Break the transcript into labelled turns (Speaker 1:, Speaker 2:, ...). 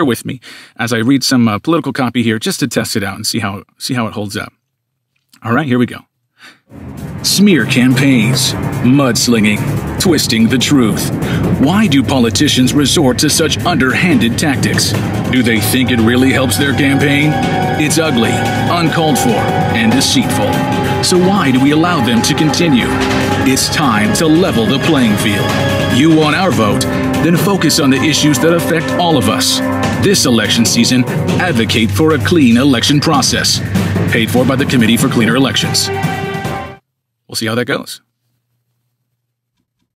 Speaker 1: bear with me as I read some uh, political copy here just to test it out and see how see how it holds up. All right, here we go. Smear campaigns, mudslinging, twisting the truth. Why do politicians resort to such underhanded tactics? Do they think it really helps their campaign? It's ugly, uncalled for, and deceitful. So why do we allow them to continue? It's time to level the playing field. You want our vote? Then focus on the issues that affect all of us. This election season, advocate for a clean election process. Paid for by the Committee for Cleaner Elections. We'll see how that goes.